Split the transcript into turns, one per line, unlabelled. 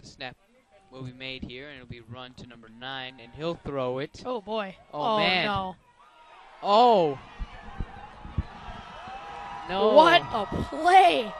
A snap will be made here, and it'll be run to number nine, and he'll throw it.
Oh boy.
Oh, oh man.
no.
Oh. No.
What a play!